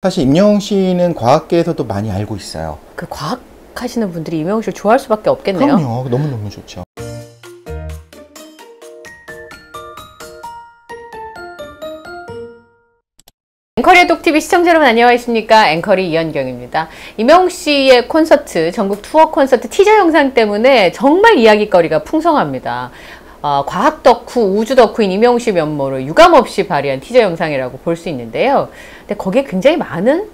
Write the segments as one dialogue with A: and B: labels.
A: 사실 임영웅 씨는 과학계에서도 많이 알고 있어요.
B: 그 과학 하시는 분들이 이명웅 씨를 좋아할 수밖에 없겠네요.
A: 그럼요. 너무너무 좋죠.
B: 앵커리의 독TV 시청자 여러분 안녕하십니까 앵커리 이현경입니다 이명웅 씨의 콘서트 전국 투어 콘서트 티저 영상 때문에 정말 이야기거리가 풍성합니다 어, 과학 덕후 우주 덕후인 이명웅 씨 면모를 유감없이 발휘한 티저 영상이라고 볼 수 있는데요 근데 거기에 굉장히 많은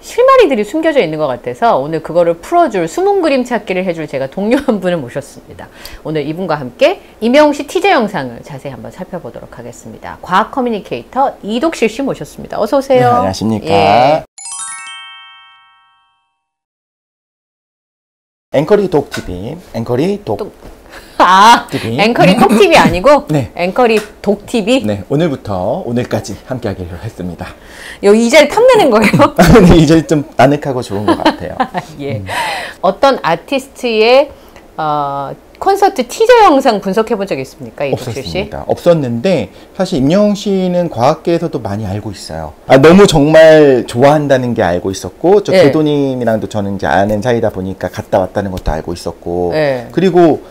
B: 실마리들이 숨겨져 있는 것 같아서 오늘 그거를 풀어줄 숨은 그림 찾기를 해줄 제가 동료 한 분을 모셨습니다. 오늘 이분과 함께 임영웅 씨 티저 영상을 자세히 한번 살펴보도록 하겠습니다. 과학 communicator 이독실 씨 모셨습니다. 어서 오세요.
A: 네, 안녕하십니까.
B: 예.
A: 앵커리 독TV, 앵커리 독.
B: 독. 아,
A: TV.
B: 앵커리 톡TV 아니고
A: 네.
B: 앵커리 독TV?
A: 네, 오늘부터 오늘까지 함께 하기로 했습니다.
B: 여기 이 자리 탐내는 거예요?
A: 근데 이제 좀 아늑하고 좋은 것 같아요.
B: 예. 어떤 아티스트의 어, 콘서트 티저 영상 분석해 본적 있습니까? 이독실 씨?
A: 없었습니다. 없었는데 사실 임영웅 씨는 과학계에서도 많이 알고 있어요. 아, 너무 정말 좋아한다는 게 알고 있었고 저
B: 네.
A: 궤도님이랑도 저는 이제 아는 사이다 보니까 갔다 왔다는 것도 알고 있었고
B: 네.
A: 그리고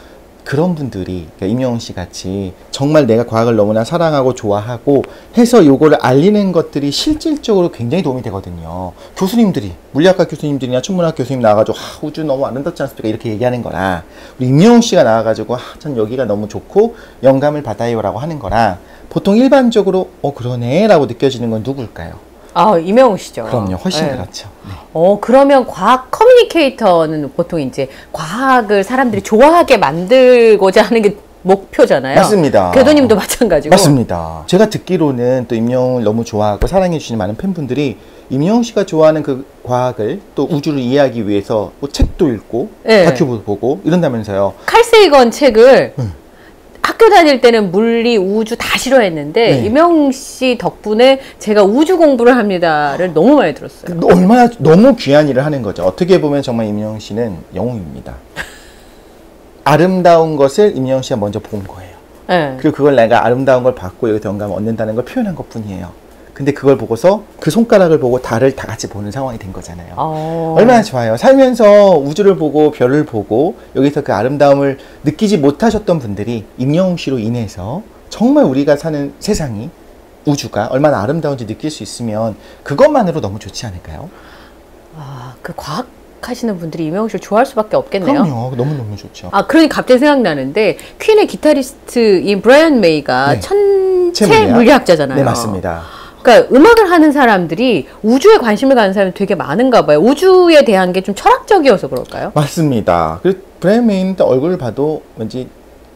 A: 그런 분들이 그러니까 임영웅 씨 같이 정말 내가 과학을 너무나 사랑하고 좋아하고 해서 요거를 알리는 것들이 실질적으로 굉장히 도움이 되거든요. 교수님들이 물리학과 교수님들이나 천문학 교수님 나와가지고 아, 우주 너무 아름답지 않습니까 이렇게 얘기하는 거라 우리 임영웅 씨가 나와가지고 아, 전 여기가 너무 좋고 영감을 받아요라고 하는 거라 보통 일반적으로 어 그러네라고 느껴지는 건 누굴까요?
B: 아, 이명웅 씨죠.
A: 그럼요, 훨씬
B: 네.
A: 그렇죠. 네.
B: 어, 그러면 과학 커뮤니케이터는 보통 이제 과학을 사람들이 좋아하게 만들고자 하는 게 목표잖아요.
A: 맞습니다.
B: 궤도님도 마찬가지고.
A: 맞습니다. 제가 듣기로는 또 임영웅을 너무 좋아하고 사랑해 주시는 많은 팬분들이 임영웅 씨가 좋아하는 그 과학을 또 우주를 이해하기 위해서 뭐 책도 읽고
B: 네.
A: 다큐도 보고 이런다면서요.
B: 칼세이건 책을
A: 음.
B: 학교 다닐 때는 물리, 우주 다 싫어했는데
A: 네.
B: 이명웅 씨 덕분에 제가 우주 공부를 합니다를 너무 많이 들었어요.
A: 얼마나 너무 귀한 일을 하는 거죠. 어떻게 보면 정말 임영웅 씨는 영웅입니다. 아름다운 것을 임영웅 씨가 먼저 본 거예요.
B: 네.
A: 그리고 그걸 내가 아름다운 걸 받고 여기서 영감을 얻는다는 걸 표현한 것 뿐이에요. 근데 그걸 보고서 그 손가락을 보고 달을 다 같이 보는 상황이 된 거잖아요.
B: 어.
A: 얼마나 좋아요. 살면서 우주를 보고 별을 보고 여기서 그 아름다움을 느끼지 못하셨던 분들이 임영웅 씨로 인해서 정말 우리가 사는 세상이 우주가 얼마나 아름다운지 느낄 수 있으면 그것만으로 너무 좋지 않을까요?
B: 아, 그 과학 하시는 분들이 임영웅 씨를 좋아할 수밖에 없겠네요.
A: 그럼요. 너무너무 좋죠.
B: 아, 그러니 갑자기 생각나는데 퀸의 기타리스트인 브라이언 메이가
A: 네.
B: 천체
A: 물리학.
B: 물리학자잖아요.
A: 네, 맞습니다.
B: 그러니까 음악을 하는 사람들이 우주에 관심을 가는 사람이 되게 많은가 봐요. 우주에 대한 게 좀 철학적이어서 그럴까요?
A: 맞습니다. 그 브라이언 메이 얼굴을 봐도 왠지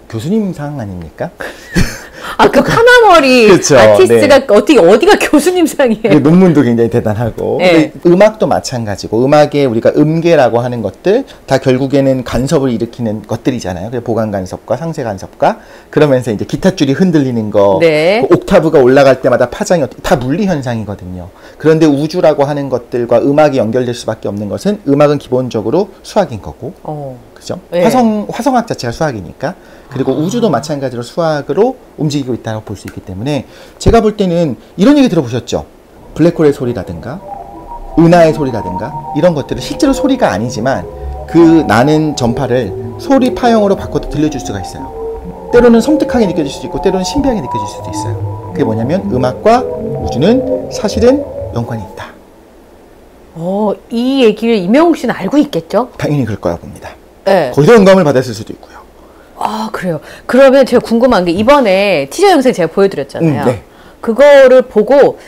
A: 교수님상 아닙니까?
B: 아, 그 파마머리
A: 그쵸, 네.
B: 아티스트가 어떻게 어디가 교수님상이에요?
A: 그 논문도 굉장히 대단하고
B: 네.
A: 음악도 마찬가지고 음악에 우리가 음계라고 하는 것들 다 결국에는 간섭을 일으키는 것들이잖아요. 그래서 보강 간섭과 상쇄 간섭과 그러면서 이제 기타 줄이 흔들리는 거,
B: 네.
A: 그 옥타브가 올라갈 때마다 파장이 어떻게 다 물리 현상이거든요. 그런데 우주라고 하는 것들과 음악이 연결될 수밖에 없는 것은 음악은 기본적으로 수학인 거고
B: 어.
A: 그죠?
B: 네.
A: 화성 화성학 자체가 수학이니까 그리고 우주도 마찬가지로 수학으로 움직이고 있다고 볼 수 있기 때문에 제가 볼 때는 이런 얘기 들어보셨죠? 블랙홀의 소리라든가 은하의 소리라든가 이런 것들은 실제로 소리가 아니지만 그 나는 전파를 소리 파형으로 바꿔도 들려줄 수가 있어요. 때로는 섬뜩하게 느껴질 수도 있고 때로는 신비하게 느껴질 수도 있어요. 그게 뭐냐면 음악과 우주는 사실은 연관이 있다.
B: 어, 이 얘기를 이명웅 씨는 알고 있겠죠?
A: 당연히 그럴 거라 봅니다.
B: 네.
A: 거기서 영감을 받았을 수도 있고요.
B: 아, 그래요. 그러면 제가 궁금한 게 이번에 티저 영상 제가 보여드렸잖아요.
A: 음, 네.
B: 그거를 보고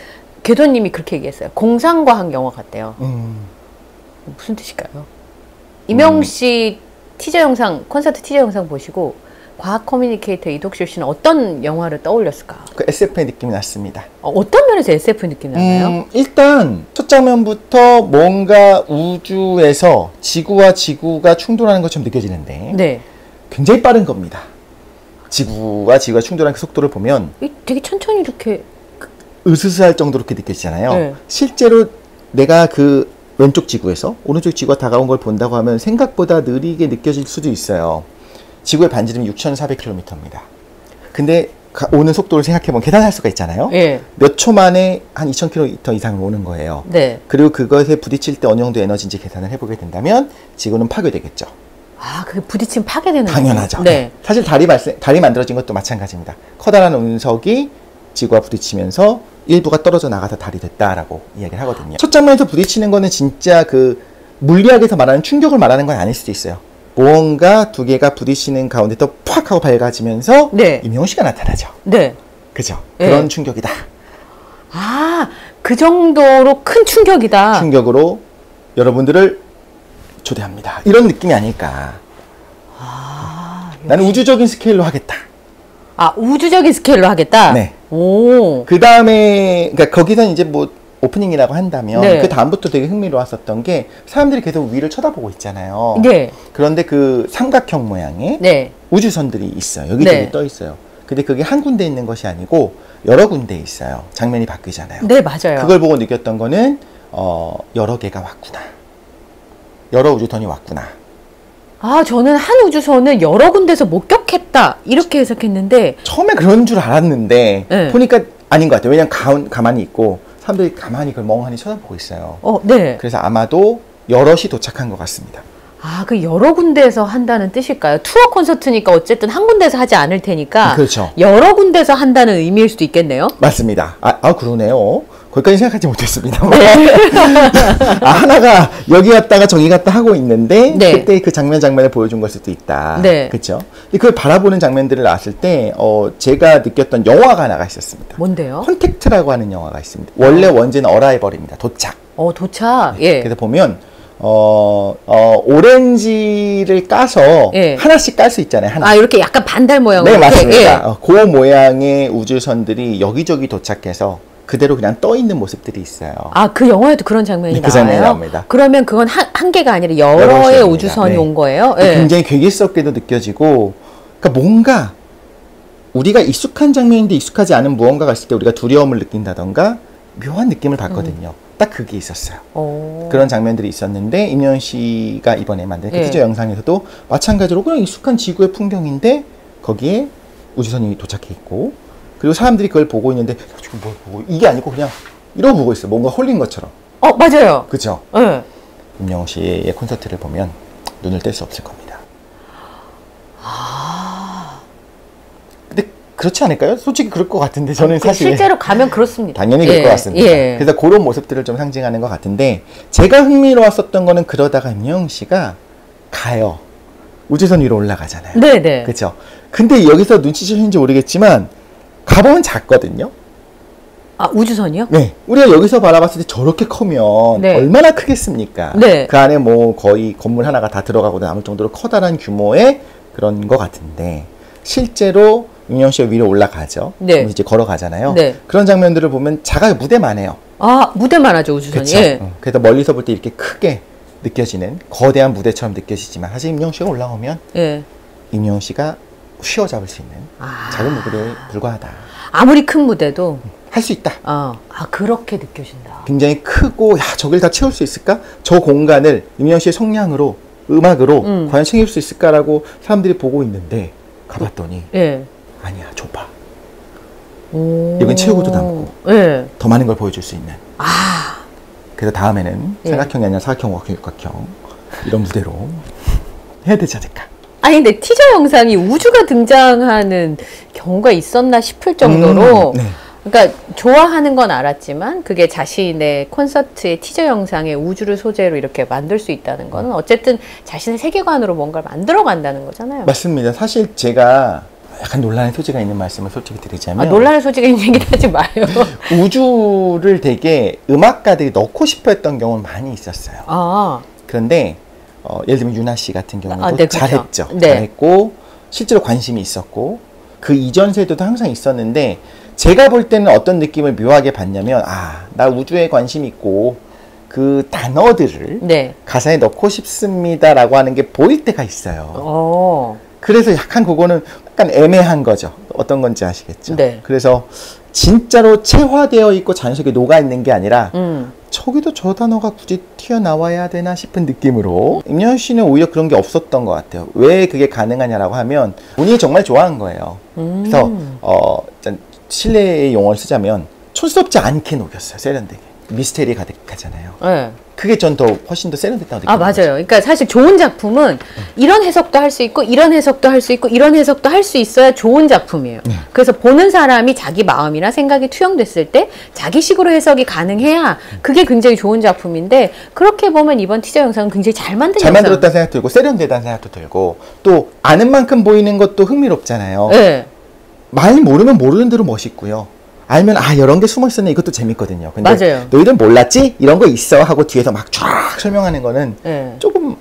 B: 궤도님이 그렇게 얘기했어요. 공상과학 영화 같대요.
A: 음.
B: 무슨 뜻일까요? 이명웅
A: 음.
B: 씨 티저 영상, 콘서트 티저 영상 보시고 과학 커뮤니케이터 이독실 씨는 어떤 영화를 떠올렸을까?
A: 그 SF의 느낌이 났습니다.
B: 어, 어떤 면에서 SF 느낌 나나요?
A: 음, 일단 첫 장면부터 뭔가 우주에서 지구와 지구가 충돌하는 것처럼 느껴지는데
B: 네.
A: 굉장히 빠른 겁니다. 지구와 지구가 충돌하는 그 속도를 보면
B: 이 되게 천천히 이렇게
A: 으스스할 정도로 그렇게 느껴지잖아요.
B: 네.
A: 실제로 내가 그 왼쪽 지구에서 오른쪽 지구가 다가온 걸 본다고 하면 생각보다 느리게 느껴질 수도 있어요. 지구의 반지름이 6,400km입니다. 근데 가- 오는 속도를 생각해보면 계산할 수가 있잖아요.
B: 예.
A: 몇 초 만에 한 2,000km 이상을 오는 거예요.
B: 네.
A: 그리고 그것에 부딪힐 때 어느 정도 에너지인지 계산을 해보게 된다면 지구는 파괴되겠죠.
B: 아, 그게 부딪히면 파괴되는
A: 당연하죠.
B: 네.
A: 사실 달이 발생, 달이 만들어진 것도 마찬가지입니다. 커다란 운석이 지구와 부딪히면서 일부가 떨어져 나가서 달이 됐다라고 이야기를 하거든요. 첫 장면에서 부딪히는 거는 진짜 그 물리학에서 말하는 충격을 말하는 건 아닐 수도 있어요. 무언가 두 개가 부딪히는 가운데 또 팍 하고 밝아지면서
B: 네.
A: 임영웅 씨가 나타나죠.
B: 네.
A: 그죠?
B: 네.
A: 그런 충격이다.
B: 아, 그 정도로 큰 충격이다.
A: 충격으로 여러분들을 초대합니다. 이런 느낌이 아닐까.
B: 아,
A: 나는 우주적인 스케일로 하겠다.
B: 아, 우주적인 스케일로 하겠다?
A: 네.
B: 오.
A: 그 다음에, 그러니까 거기서 이제 뭐 오프닝이라고 한다면
B: 네.
A: 그 다음부터 되게 흥미로웠었던 게 사람들이 계속 위를 쳐다보고 있잖아요.
B: 네.
A: 그런데 그 삼각형 모양의
B: 네.
A: 우주선들이 있어요. 여기저기
B: 네.
A: 떠 있어요. 근데 그게 한 군데 있는 것이 아니고 여러 군데 있어요. 장면이 바뀌잖아요.
B: 네, 맞아요.
A: 그걸 보고 느꼈던 거는 어, 여러 개가 왔구나. 여러 우주선이 왔구나.
B: 아, 저는 한 우주선을 여러 군데서 목격했다. 이렇게 해석했는데,
A: 처음에 그런 줄 알았는데
B: 네.
A: 보니까 아닌 것 같아요. 왜냐면 가운, 가만히 있고 사람들이 가만히 그걸 멍하니 쳐다보고 있어요.
B: 어, 네.
A: 그래서 아마도 여럿이 도착한 것 같습니다.
B: 아, 그 여러 군데에서 한다는 뜻일까요? 투어 콘서트니까 어쨌든 한 군데서 하지 않을 테니까
A: 그렇죠.
B: 여러 군데서 한다는 의미일 수도 있겠네요.
A: 맞습니다. 아, 아 그러네요. 거기까지 생각하지 못했습니다.
B: 네.
A: 아, 하나가 여기 갔다가 저기 갔다 하고 있는데
B: 네.
A: 그때 그 장면 장면을 보여준 걸 수도 있다.
B: 네.
A: 그렇죠. 그걸 바라보는 장면들을 나왔을 때 어, 제가 느꼈던 영화가 하나가 있었습니다.
B: 뭔데요?
A: 컨택트라고 하는 영화가 있습니다. 원래 원제는 Arrival입니다. 도착.
B: 어, 도착. 예.
A: 그래서 보면 어, 어, 오렌지를 까서
B: 예.
A: 하나씩 깔 수 있잖아요. 하나.
B: 아, 이렇게 약간 반달 모양으로.
A: 네, 맞습니다.
B: 예.
A: 어, 그 모양의 우주선들이 여기저기 도착해서 그대로 그냥 떠 있는 모습들이 있어요.
B: 아, 그 영화에도 그런 장면이
A: 네, 그
B: 나와요?
A: 장면이 나옵니다.
B: 그러면 그건 한, 한 개가 아니라 여러의. 우주선이
A: 네.
B: 온 거예요? 예.
A: 굉장히 괴기스럽게도 느껴지고, 그러니까 뭔가 우리가 익숙한 장면인데 익숙하지 않은 무언가가 있을 때 우리가 두려움을 느낀다던가 묘한 느낌을 받거든요.
B: 음.
A: 딱 그게 있었어요.
B: 어.
A: 그런 장면들이 있었는데 임현 씨가 이번에 만든 그
B: 예.
A: 티저 영상에서도 마찬가지로 그냥 익숙한 지구의 풍경인데 거기에 우주선이 도착해 있고 그리고 사람들이 그걸 보고 있는데 지금 뭘 보고 이게 아니고 그냥 이러고 보고 있어. 뭔가 홀린 것처럼.
B: 어, 맞아요.
A: 그죠?
B: 예.
A: 임영웅 씨의 콘서트를 보면 눈을 뗄 수 없을 겁니다. 근데 그렇지 않을까요? 솔직히 그럴 것 같은데 저는
B: 그
A: 사실
B: 실제로 가면 그렇습니다.
A: 당연히 그럴
B: 예,
A: 것 같습니다.
B: 예.
A: 그래서 그런 모습들을 좀 상징하는 것 같은데 제가 흥미로웠었던 거는 그러다가 임영웅 씨가 가요. 우주선 위로 올라가잖아요.
B: 네, 네.
A: 그렇죠. 근데 여기서 눈치채셨는지 모르겠지만 가보면 작거든요.
B: 아, 우주선이요?
A: 네. 우리가 여기서 바라봤을 때 저렇게 크면
B: 네.
A: 얼마나 크겠습니까?
B: 네.
A: 그 안에 뭐 거의 건물 하나가 다 들어가고 남을 정도로 커다란 규모의 그런 것 같은데 실제로 씨가 위로 올라가죠.
B: 네.
A: 이제 걸어가잖아요.
B: 네.
A: 그런 장면들을 보면 작아요. 무대만 해요.
B: 아, 무대만 하죠, 우주선이. 예.
A: 어, 그래서 멀리서 볼 때 이렇게 크게 느껴지는 거대한 무대처럼 느껴지지만 사실 임영 씨가 올라오면
B: 예.
A: 임영 씨가 휘어잡을 수 있는
B: 아.
A: 작은 무대에 불과하다.
B: 아무리 큰 무대도
A: 할 수 있다.
B: 어, 아 그렇게 느껴진다.
A: 굉장히 크고 야 저길 다 채울 수 있을까? 저 공간을 임영 씨의 성량으로 음악으로
B: 음.
A: 과연 챙길 수 있을까라고 사람들이 보고 있는데 가봤더니
B: 예.
A: 아니야 좁아.
B: 오.
A: 여긴 채우고도 남고.
B: 예.
A: 더 많은 걸 보여줄 수 있는.
B: 아.
A: 그래서 다음에는
B: 예.
A: 삼각형이 아니라 사각형, 육각형, 육각형 이런 무대로 해야 되지 않을까?
B: 아니 근데 티저 영상이 우주가 등장하는 경우가 있었나 싶을 정도로
A: 음, 네.
B: 그러니까 좋아하는 건 알았지만 그게 자신의 콘서트의 티저 영상에 우주를 소재로 이렇게 만들 수 있다는 거는 어쨌든 자신의 세계관으로 뭔가를 만들어 간다는 거잖아요.
A: 맞습니다. 사실 제가 약간 논란의 소지가 있는 말씀을 솔직히
B: 아,
A: 드리자면
B: 논란의 소지가 있는 얘기를 하지 마요.
A: 우주를 되게 음악가들이 넣고 싶어 했던 경우는 많이 있었어요.
B: 아,
A: 그런데 어, 예를 들면 유나 씨 같은 경우도
B: 아, 네, 그렇죠.
A: 잘했죠.
B: 네.
A: 잘했고 실제로 관심이 있었고 그 이전 세대도 항상 있었는데 제가 볼 때는 어떤 느낌을 묘하게 받냐면 아 나 우주에 관심 있고 그 단어들을
B: 네.
A: 가사에 넣고 싶습니다라고 하는 게 보일 때가 있어요.
B: 어.
A: 그래서 약간 그거는 약간 애매한 거죠. 어떤 건지 아시겠죠?
B: 네.
A: 그래서 진짜로 체화되어 있고 자연 속에 녹아 있는 게 아니라
B: 음.
A: 저기도 저 단어가 굳이 튀어나와야 되나 싶은 느낌으로 임현 씨는 오히려 그런 게 없었던 것 같아요. 왜 그게 가능하냐라고 하면 본인이 정말 좋아한 거예요. 그래서 어 일단 실내의 용어를 쓰자면 촌스럽지 않게 녹였어요. 세련되게 미스테리 가득하잖아요.
B: 네.
A: 그게 전 더 훨씬 더 세련됐다고 느껴요.
B: 아 맞아요. 그러니까 사실 좋은 작품은 이런 해석도 할 수 있고 이런 해석도 할 수 있고 이런 해석도 할 수 있어야 좋은 작품이에요.
A: 네.
B: 그래서 보는 사람이 자기 마음이나 생각이 투영됐을 때 자기식으로 해석이 가능해야 그게 굉장히 좋은 작품인데 그렇게 보면 이번 티저 영상은 굉장히 잘 만든
A: 잘
B: 영상.
A: 만들었다는 생각 들고 세련되다는 생각도 들고 또 아는 만큼 보이는 것도 흥미롭잖아요.
B: 네.
A: 많이 모르면 모르는 대로 멋있고요. 알면 아 이런 게 숨어 있었네 이것도 재밌거든요. 근데
B: 맞아요.
A: 너희들 몰랐지? 이런 거 있어 하고 뒤에서 막 쫙 설명하는 거는
B: 네.
A: 조금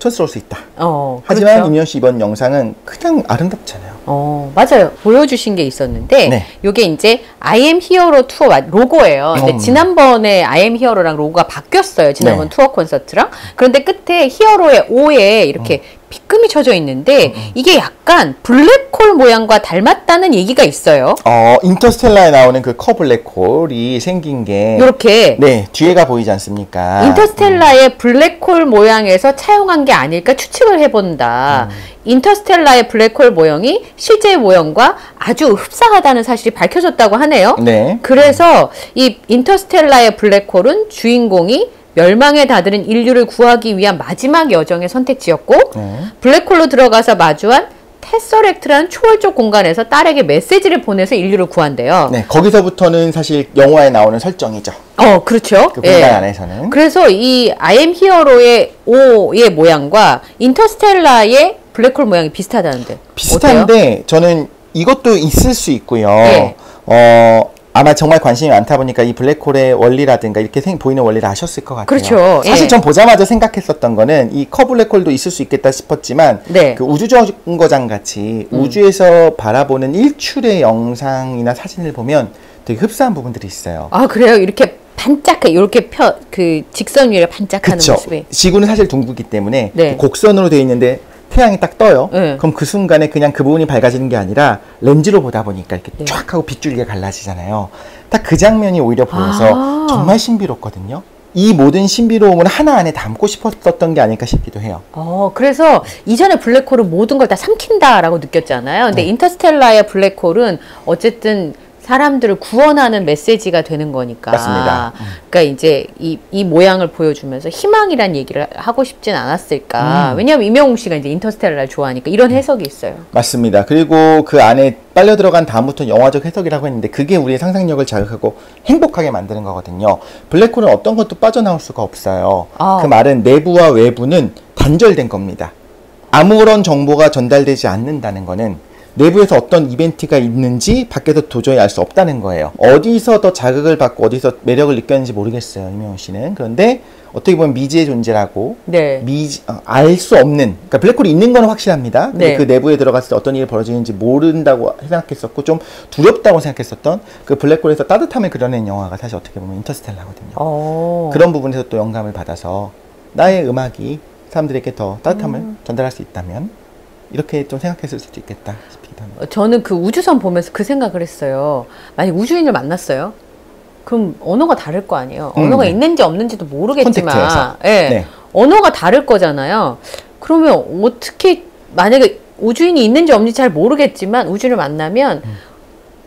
A: 촌스러울 수 있다.
B: 어,
A: 하지만
B: 그렇죠.
A: 임현 씨 이번 영상은 그냥 아름답잖아요.
B: 어, 맞아요. 보여주신 게 있었는데,
A: 네.
B: 요게 이제 I am Hero 투어 와- 로고예요. 근데
A: 음.
B: 지난번에 I am Hero랑 로고가 바뀌었어요. 지난번
A: 네.
B: 투어 콘서트랑. 그런데 끝에 히어로의 O에 이렇게
A: 음.
B: 빗금이 쳐져 있는데, 이게 약간 블랙홀 모양과 닮았다는 얘기가 있어요.
A: 어 인터스텔라에 나오는 그 커블랙홀이 생긴 게
B: 요렇게.
A: 네, 뒤에가 보이지 않습니까?
B: 인터스텔라의 블랙홀 모양에서 차용한 게 아닐까 추측을 해본다.
A: 음.
B: 인터스텔라의 블랙홀 모형이 실제 모형과 아주 흡사하다는 사실이 밝혀졌다고 하네요.
A: 네.
B: 그래서 이 인터스텔라의 블랙홀은 주인공이 멸망에 다다른 인류를 구하기 위한 마지막 여정의 선택지였고
A: 네.
B: 블랙홀로 들어가서 마주한 테서렉트라는 초월적 공간에서 딸에게 메시지를 보내서 인류를 구한대요.
A: 네, 거기서부터는 사실 영화에 나오는 설정이죠.
B: 어, 그렇죠.
A: 그 공간 안에서는.
B: 그래서 이 am Hero의 O의 모양과 인터스텔라의 블랙홀 모양이 비슷하다는데. 어때요?
A: 비슷한데 저는 이것도 있을 수 있고요.
B: 네.
A: 어 아마 정말 관심이 많다 보니까 이 블랙홀의 원리라든가 이렇게 생, 보이는 원리를 아셨을 것 같아요.
B: 그렇죠.
A: 사실
B: 예.
A: 전 보자마자 생각했었던 거는 이 커블랙홀도 있을 수 있겠다 싶었지만
B: 네. 음.
A: 그 우주정거장 같이 우주에서 바라보는 일출의 영상이나 사진을 보면 되게 흡사한 부분들이 있어요.
B: 아, 그래요? 이렇게 반짝해. 이렇게 펴, 그 직선 위에 반짝하는
A: 그쵸.
B: 모습이.
A: 지구는 사실 둥글기 때문에
B: 네.
A: 곡선으로 되어 있는데 태양이 딱 떠요.
B: 네.
A: 그럼 그 순간에 그냥 그 부분이 밝아지는 게 아니라 렌즈로 보다 보니까 이렇게
B: 네.
A: 쫙 하고 빗줄기가 갈라지잖아요. 딱 그 장면이 오히려 보여서
B: 아.
A: 정말 신비롭거든요. 이 모든 신비로움을 하나 안에 담고 싶었던 게 아닐까 싶기도 해요.
B: 어, 그래서 이전에 블랙홀은 모든 걸 다 삼킨다라고 느꼈잖아요. 근데
A: 네.
B: 인터스텔라의 블랙홀은 어쨌든 사람들을 구원하는 메시지가 되는 거니까.
A: 맞습니다.
B: 그러니까 이제 이, 이 모양을 보여주면서 희망이란 얘기를 하고 싶진 않았을까.
A: 음.
B: 왜냐하면 이명웅 씨가 이제 인터스텔라를 좋아하니까 이런 해석이 있어요.
A: 맞습니다. 그리고 그 안에 빨려 들어간 다음부터 영화적 해석이라고 했는데 그게 우리의 상상력을 자극하고 행복하게 만드는 거거든요. 블랙홀은 어떤 것도 빠져나올 수가 없어요.
B: 아.
A: 그 말은 내부와 외부는 단절된 겁니다. 아무런 정보가 전달되지 않는다는 거는 내부에서 어떤 이벤트가 있는지 밖에서 도저히 알 수 없다는 거예요. 어디서 더 자극을 받고 어디서 매력을 느꼈는지 모르겠어요, 이명호 씨는. 그런데 어떻게 보면 미지의 존재라고
B: 네.
A: 미지, 어, 알수 없는, 그러니까 블랙홀이 있는 건 확실합니다. 근데
B: 네.
A: 그 내부에 들어갔을 때 어떤 일이 벌어지는지 모른다고 생각했었고, 좀 두렵다고 생각했었던 그 블랙홀에서 따뜻함을 그려낸 영화가 사실 어떻게 보면 인터스텔라거든요.
B: 어.
A: 그런 부분에서 또 영감을 받아서 나의 음악이 사람들에게 더 따뜻함을
B: 음.
A: 전달할 수 있다면 이렇게 좀 생각했을 수도 있겠다.
B: 저는 그 우주선 보면서 그 생각을 했어요. 만약 우주인을 만났어요? 그럼 언어가 다를 거 아니에요.
A: 음,
B: 언어가
A: 네.
B: 있는지 없는지도 모르겠지만. 예,
A: 네.
B: 언어가 다를 거잖아요. 그러면 어떻게 만약에 우주인이 있는지 없는지 잘 모르겠지만 우주를 만나면
A: 음.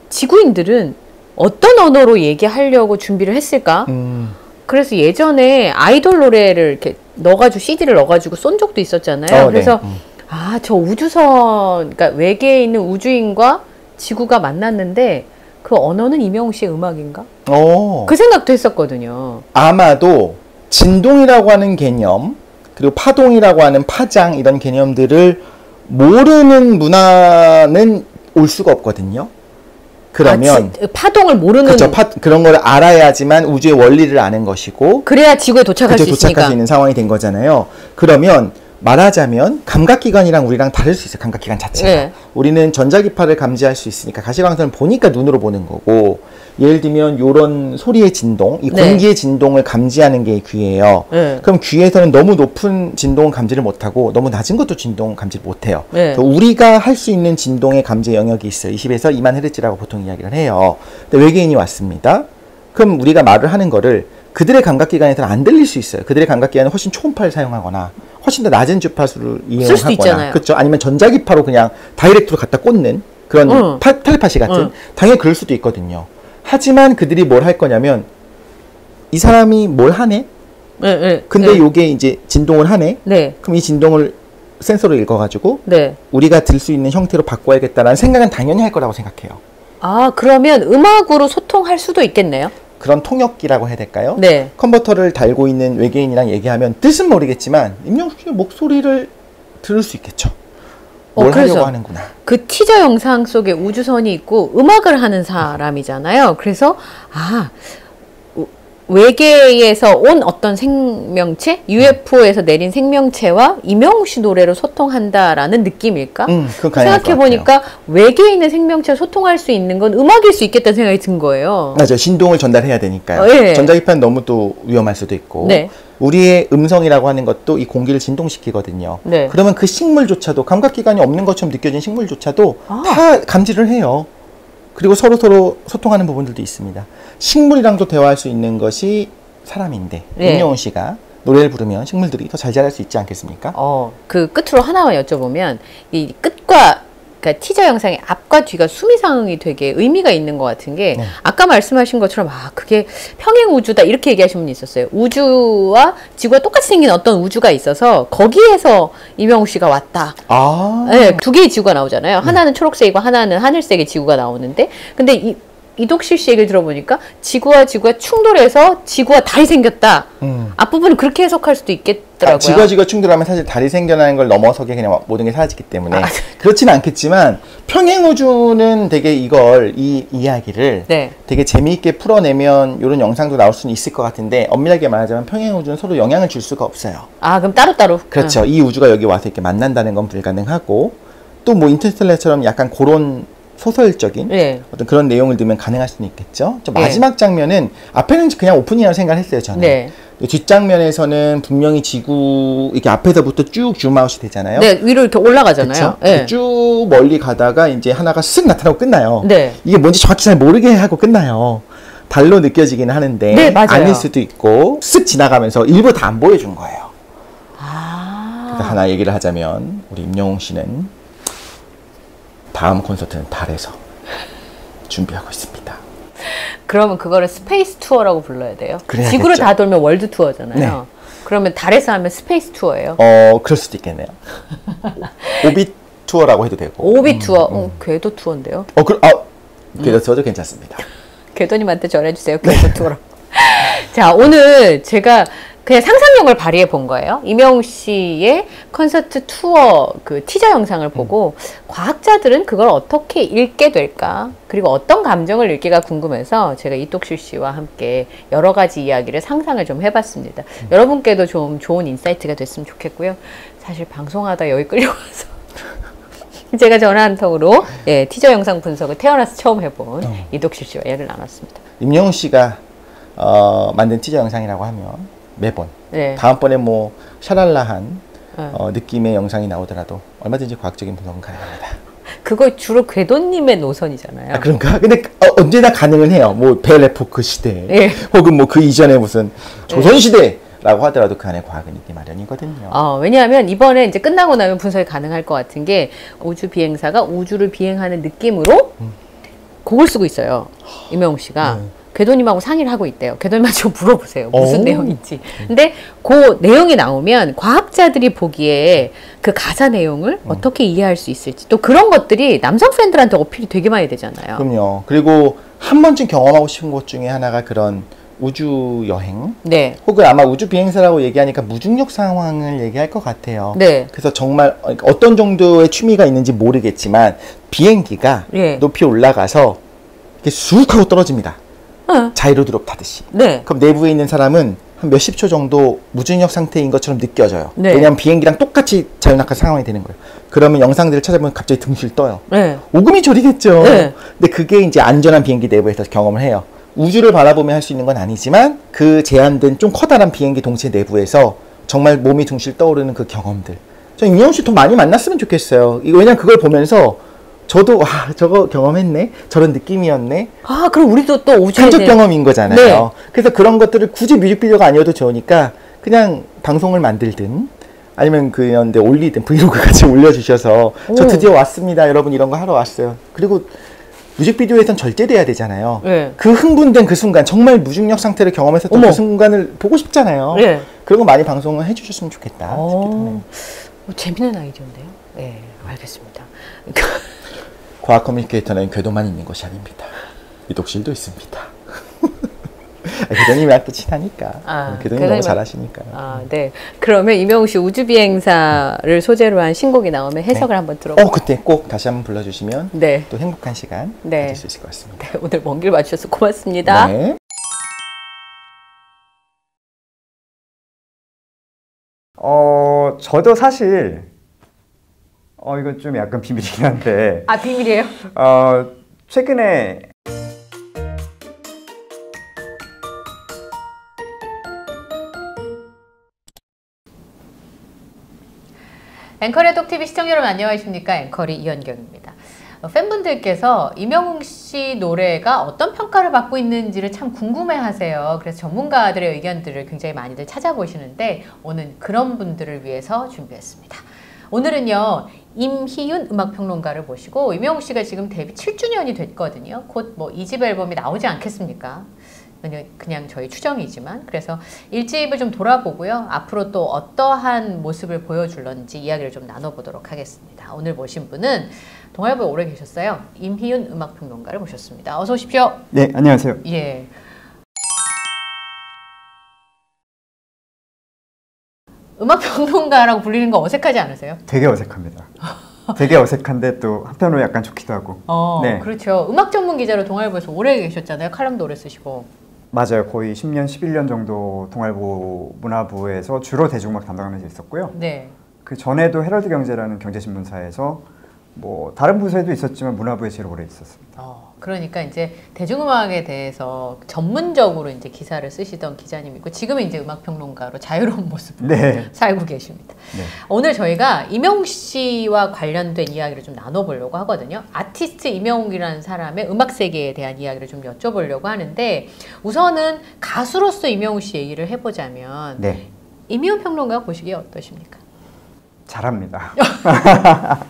B: 지구인들은 어떤 언어로 얘기하려고 준비를 했을까?
A: 음,
B: 그래서 예전에 아이돌 노래를 이렇게 넣어가지고 CD를 넣어가지고 쏜 적도 있었잖아요.
A: 어, 네.
B: 그래서
A: 음.
B: 아, 저 우주선, 그러니까 외계에 있는 우주인과 지구가 만났는데 그 언어는 이명웅 씨의 음악인가?
A: 어,
B: 그 생각도 했었거든요.
A: 아마도 진동이라고 하는 개념 그리고 파동이라고 하는 파장 이런 개념들을 모르는 문화는 올 수가 없거든요. 그러면
B: 아, 지- 파동을 모르는
A: 그렇죠. 파, 그런 걸 알아야지만 우주의 원리를 아는 것이고
B: 그래야 지구에 도착할
A: 그때
B: 수
A: 도착할
B: 있으니까.
A: 수 있는 상황이 된 거잖아요. 그러면 말하자면 감각기관이랑 우리랑 다를 수 있어요. 감각기관 자체가.
B: 네.
A: 우리는 전자기파를 감지할 수 있으니까 가시광선을 보니까 눈으로 보는 거고 예를 들면 요런 소리의 진동, 이
B: 네.
A: 공기의 진동을 감지하는 게 귀예요.
B: 네.
A: 그럼 귀에서는 너무 높은 진동은 감지를 못하고 너무 낮은 것도 진동 감지를 못해요.
B: 네.
A: 우리가 할 수 있는 진동의 감지 영역이 있어요. 20에서 2만 헤르츠라고 보통 이야기를 해요. 근데 외계인이 왔습니다. 그럼 우리가 말을 하는 거를 그들의 감각 기관에서는 안 들릴 수 있어요. 그들의 감각 기관은 훨씬 초음파를 사용하거나 훨씬 더 낮은 주파수를. 이용하거나 그렇죠. 아니면 전자기파로 그냥 다이렉트로 갖다 꽂는 그런
B: 응.
A: 파- 텔레파시 같은
B: 응.
A: 당연히 그럴 수도 있거든요. 하지만 그들이 뭘 할 거냐면 이 사람이 뭘 하네?
B: 네, 네,
A: 근데
B: 네.
A: 요게 이제 진동을 하네?
B: 네,
A: 그럼 이 진동을 센서로 읽어가지고
B: 네.
A: 우리가 들 수 있는 형태로 바꿔야겠다라는 생각은 당연히 할 거라고 생각해요.
B: 아 그러면 음악으로 소통할 수도 있겠네요.
A: 그런 통역기라고 해야 될까요?
B: 네.
A: 컨버터를 달고 있는 외계인이랑 얘기하면 뜻은 모르겠지만 임영숙 씨의 목소리를 들을 수 있겠죠.
B: 어,
A: 뭘
B: 그래서
A: 하려고 하는구나.
B: 그 티저 영상 속에 우주선이 있고 음악을 하는 사람이잖아요. 그래서 아 우- 외계에서 온 어떤 생명체, UFO에서 내린 생명체와 이명우 씨 노래로 소통한다라는 느낌일까?
A: 음,
B: 생각해 보니까 외계에 있는 생명체와 소통할 수 있는 건 음악일 수 있겠다는 생각이 든 거예요.
A: 맞아요. 진동을 전달해야 되니까요.
B: 어, 예.
A: 전자기파는 너무 또 위험할 수도 있고.
B: 네.
A: 우리의 음성이라고 하는 것도 이 공기를 진동시키거든요.
B: 네.
A: 그러면 그 식물조차도 감각기관이 없는 것처럼 느껴진 식물조차도
B: 아.
A: 다 감지를 해요. 그리고 서로 서로 소통하는 부분들도 있습니다. 식물이랑도 대화할 수 있는 것이 사람인데
B: 네.
A: 임영훈 씨가 노래를 부르면 식물들이 더 잘 자랄 수 있지 않겠습니까?
B: 어, 그 끝으로 하나만 여쭤보면 이 끝과 그러니까 티저 영상의 앞과 뒤가 수미상이 되게 의미가 있는 것 같은 게
A: 네.
B: 아까 말씀하신 것처럼 아 그게 평행 우주다 이렇게 얘기하신 분이 있었어요. 우주와 지구가 똑같이 생긴 어떤 우주가 있어서 거기에서 이명우 씨가 왔다.
A: 아,
B: 네, 두 개의 지구가 나오잖아요. 하나는 초록색이고 하나는 하늘색의 지구가 나오는데 근데 이 이독실 씨 얘기를 들어보니까 지구와 지구가 충돌해서 지구와 달이 생겼다.
A: 음.
B: 앞부분은 그렇게 해석할 수도 있겠더라고요.
A: 아, 지가 지가 충돌하면 사실 달이 생겨나는 걸 넘어서게 그냥 모든 게 사라지기 때문에
B: 아.
A: 그렇지는 않겠지만 평행 우주는 되게 이걸 이 이야기를
B: 네.
A: 되게 재미있게 풀어내면 이런 영상도 나올 수는 있을 것 같은데 엄밀하게 말하자면 평행 우주는 서로 영향을 줄 수가 없어요.
B: 아 그럼 따로 따로.
A: 그렇죠. 이 우주가 여기 와서 이렇게 만난다는 건 불가능하고 또 뭐 인터스텔라처럼 약간 그런 소설적인
B: 네.
A: 어떤 그런 내용을 넣으면 가능할 수는 있겠죠. 저
B: 네.
A: 마지막 장면은 앞에는 그냥 오픈이라고 생각을 했어요. 저는.
B: 네.
A: 뒷장면에서는 분명히 지구 이렇게 앞에서부터 쭉 줌아웃이 되잖아요.
B: 네, 위로 이렇게 올라가잖아요. 네.
A: 쭉 멀리 가다가 이제 하나가 쓱 나타나고 끝나요.
B: 네.
A: 이게 뭔지 정확히 잘 모르게 하고 끝나요. 달로 느껴지기는 하는데
B: 네.
A: 아닐 수도 있고 쓱 지나가면서 일부 다 안 보여준 거예요.
B: 아.
A: 하나 얘기를 하자면 우리 임영웅 씨는 다음 콘서트는 달에서 준비하고 있습니다.
B: 그러면 그거를 space tour라고 불러야 돼요.
A: 그래야겠죠.
B: 지구를 다 돌면 world tour잖아요.
A: 네.
B: 그러면 달에서 하면 space tour예요.
A: 어, 그럴 수도 있겠네요. orbit tour라고 해도 되고.
B: orbit tour, 어, 궤도 투어인데요.
A: 어, 그, 아, 그래도 저도 괜찮습니다.
B: 궤도님한테 전해주세요. 궤도 투어로. 자, 오늘 제가 그냥 상상력을 발휘해 본 거예요. 임영웅 씨의 콘서트 투어 그 티저 영상을 보고 과학자들은 그걸 어떻게 읽게 될까? 그리고 어떤 감정을 읽기가 궁금해서 제가 이독실 씨와 함께 여러 가지 이야기를 상상을 좀 해봤습니다. 여러분께도 좀 좋은 insight가 됐으면 좋겠고요. 사실 방송하다 여기 끌려와서 제가 전화 한 통으로 예, 티저 영상 분석을 태어나서 처음 해본 이독실 씨와 이야기를 나눴습니다.
A: 임영웅 씨가 어, 만든 티저 영상이라고 하면 매번
B: 네.
A: 다음번에 뭐 샤랄라한
B: 어.
A: 어, 느낌의 영상이 나오더라도 얼마든지 과학적인 분석은 가능합니다.
B: 그거 주로 궤도님의 노선이잖아요.
A: 아, 그런가? 근데 어, 언제나 가능은 해요. 뭐 벨레포크 시대,
B: 예.
A: 혹은 뭐 그 이전에 무슨 조선 시대 라고 하더라도 그 안에 과학은 있기 마련이거든요.
B: 어, 왜냐하면 이번에 이제 끝나고 나면 분석이 가능할 것 같은 게 우주 비행사가 우주를 비행하는 느낌으로 곡을 쓰고 있어요. 이명웅 씨가.
A: 네.
B: 궤도님하고 상의를 하고 있대요. 궤도님한테 좀 물어보세요. 무슨
A: 오.
B: 내용인지. 근데 그 내용이 나오면 과학자들이 보기에 그 가사 내용을 어떻게 이해할 수 있을지 또 그런 것들이 남성 팬들한테 어필이 되게 많이 되잖아요.
A: 그럼요. 그리고 한 번쯤 경험하고 싶은 곳 중에 하나가 그런 우주 여행,
B: 네.
A: 혹은 아마 우주 비행사라고 얘기하니까 무중력 상황을 얘기할 것 같아요.
B: 네.
A: 그래서 정말 어떤 정도의 취미가 있는지 모르겠지만 비행기가
B: 예.
A: 높이 올라가서 이렇게 쑥 하고 떨어집니다.
B: 어.
A: 자이로 드롭 타듯이.
B: 네.
A: 그럼 내부에 있는 사람은 한 몇십 초 정도 무중력 상태인 것처럼 느껴져요.
B: 네.
A: 왜냐하면 비행기랑 똑같이 자유낙하 상황이 되는 거예요. 그러면 영상들을 찾아보면 갑자기 등실 떠요.
B: 네.
A: 오금이 저리겠죠.
B: 네.
A: 근데 그게 이제 안전한 비행기 내부에서 경험을 해요. 우주를 바라보며 할 수 있는 건 아니지만 그 제한된 좀 커다란 비행기 동체 내부에서 정말 몸이 둥실 떠오르는 그 경험들. 저 임영웅 씨더 많이 만났으면 좋겠어요. 이거 왜냐면 그걸 보면서 저도 와 저거 경험했네 저런 느낌이었네
B: 아, 그럼 우리도 또 오셔야
A: 간접
B: 돼.
A: 경험인 거잖아요.
B: 네.
A: 그래서 그런 것들을 굳이 뮤직비디오가 아니어도 좋으니까 그냥 방송을 만들든 아니면 그런데 올리든 브이로그 같이 올려주셔서 저
B: 오.
A: 드디어 왔습니다 여러분 이런 거 하러 왔어요. 그리고 뮤직비디오에선 절제돼야 되잖아요.
B: 네.
A: 그 흥분된 그 순간 정말 무중력 상태를 경험했었던
B: 어머.
A: 그 순간을 보고 싶잖아요.
B: 네.
A: 그런 거 많이 방송을 해주셨으면 좋겠다. 싶기도
B: 어,
A: 하네요.
B: 어, 재밌는 아이디어인데요. 네, 알겠습니다.
A: 과학 커뮤니케이터는 궤도만 있는 것이 아닙니다. 이독실도 있습니다. 교장님이랑 또 친하니까.
B: 아,
A: 교장님 너무 잘하시니까요.
B: 아, 네. 그러면 이명웅 씨 우주비행사를 소재로 한 신곡이 나오면 해석을 한번 들어볼까요?
A: 어, 그때 꼭 다시 한번 불러주시면
B: 네.
A: 또 행복한 시간
B: 네.
A: 가질 수 있을 것 같습니다.
B: 네, 오늘 먼 길 와주셔서 고맙습니다.
A: 네.
C: 어, 저도 사실, 어, 이건 좀 약간 비밀이긴 한데,
B: 아, 비밀이에요?
C: 어, 최근에
B: 앵커의 똑TV 시청자 여러분 안녕하십니까? 앵커리 이현경입니다. 어, 팬분들께서 이명웅 씨 노래가 어떤 평가를 받고 있는지를 참 궁금해 하세요. 그래서 전문가들의 의견들을 굉장히 많이들 찾아보시는데 오늘 그런 분들을 위해서 준비했습니다. 오늘은요, 임희윤 음악평론가를 모시고 이명웅 씨가 지금 데뷔 7주년이 됐거든요. 곧 뭐 2집 앨범이 나오지 않겠습니까? 그냥, 저희 추정이지만. 그래서 일집을 좀 돌아보고요. 앞으로 또 어떠한 모습을 보여줄런지 이야기를 좀 나눠보도록 하겠습니다. 오늘 모신 분은 동아일보에 오래 계셨어요. 임희윤 음악평론가를 모셨습니다. 어서 오십시오.
C: 네, 안녕하세요.
B: 예 음악 평론가라고 불리는 거 어색하지 않으세요?
C: 되게 어색합니다. 되게 어색한데 또 한편으로 약간 좋기도 하고.
B: 어,
C: 네.
B: 그렇죠 음악 전문 기자로 동아일보에서 오래 계셨잖아요 칼럼도 오래 쓰시고
C: 맞아요. 거의 10년, 11년 정도 동아일보 문화부에서 주로 대중음악 담당하면서 있었고요.
B: 네
C: 그 전에도 헤럴드 경제라는 경제신문사에서 뭐 다른 부서에도 있었지만 문화부에 제일 오래 있었습니다.
B: 어, 그러니까 이제 대중음악에 대해서 전문적으로 이제 기사를 쓰시던 기자님이고 지금은 이제 음악 평론가로 자유로운 모습을
C: 네.
B: 살고 계십니다.
C: 네.
B: 오늘 저희가 이명웅 씨와 관련된 이야기를 좀 나눠보려고 하거든요. 아티스트 이명웅이라는 사람의 음악 세계에 대한 이야기를 좀 여쭤보려고 하는데 우선은 가수로서 이명웅 씨 얘기를 해보자면
C: 네.
B: 이미훈 평론가 보시기에 어떠십니까?
C: 잘합니다.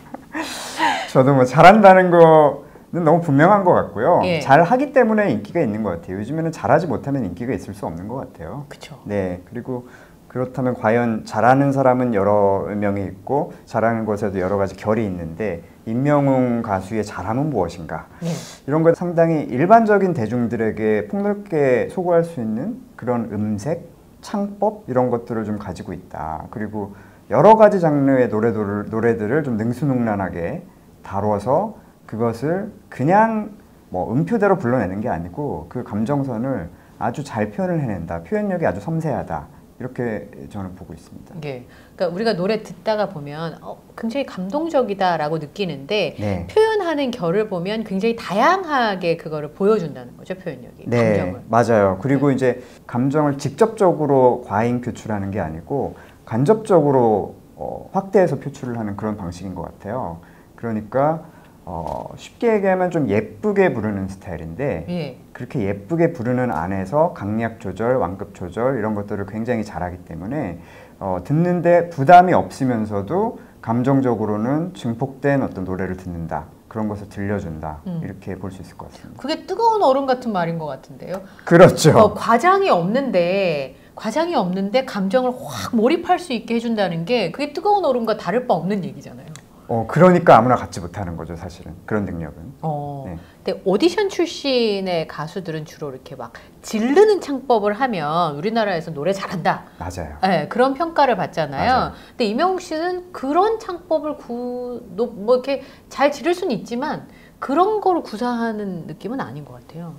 C: 저도 뭐 잘한다는 거는 너무 분명한 것 같고요.
B: 예.
C: 잘 하기 때문에 인기가 있는 것 같아요. 요즘에는 잘하지 못하면 인기가 있을 수 없는 것 같아요.
B: 그렇죠.
C: 네, 그리고 그렇다면 과연 잘하는 사람은 여러 명이 있고 잘하는 것에도 여러 가지 결이 있는데 임명웅 가수의 잘함은 무엇인가?
B: 네.
C: 이런 것 상당히 일반적인 대중들에게 폭넓게 소구할 수 있는 그런 음색, 창법 이런 것들을 좀 가지고 있다. 그리고 여러 가지 장르의 노래들을, 노래들을 좀 능수능란하게 다뤄서 그것을 그냥 뭐 음표대로 불러내는 게 아니고 그 감정선을 아주 잘 표현을 해낸다. 표현력이 아주 섬세하다. 이렇게 저는 보고 있습니다.
B: 예. 그러니까 우리가 노래 듣다가 보면 어, 굉장히 감동적이다라고 느끼는데
C: 네.
B: 표현하는 결을 보면 굉장히 다양하게 그거를 보여준다는 거죠 표현력이
C: 네,
B: 감정을.
C: 맞아요. 그리고 이제 감정을 직접적으로 과잉 표출하는 게 아니고 간접적으로 어, 확대해서 표출을 하는 그런 방식인 것 같아요. 그러니까 어, 쉽게 얘기하면 좀 예쁘게 부르는 스타일인데
B: 예.
C: 그렇게 예쁘게 부르는 안에서 강약 조절, 완급 조절 이런 것들을 굉장히 잘하기 때문에 어, 듣는데 부담이 없으면서도 감정적으로는 증폭된 어떤 노래를 듣는다. 그런 것을 들려준다.
B: 음.
C: 이렇게 볼 수 있을 것 같습니다.
B: 그게 뜨거운 얼음 같은 말인 것 같은데요.
C: 그렇죠.
B: 어, 과장이 없는데 과장이 없는데 감정을 확 몰입할 수 있게 해준다는 게 그게 뜨거운 얼음과 다를 바 없는 얘기잖아요.
C: 어, 그러니까 아무나 갖지 못하는 거죠, 사실은. 그런 능력은.
B: 어.
C: 네.
B: 근데 오디션 출신의 가수들은 주로 이렇게 막 지르는 창법을 하면 우리나라에서 노래 잘한다.
C: 맞아요.
B: 네, 그런 평가를 받잖아요.
C: 맞아요.
B: 근데 임영웅 씨는 그런 창법을 구, 노- 뭐 이렇게 잘 지를 수는 있지만 그런 거를 구사하는 느낌은 아닌 것 같아요.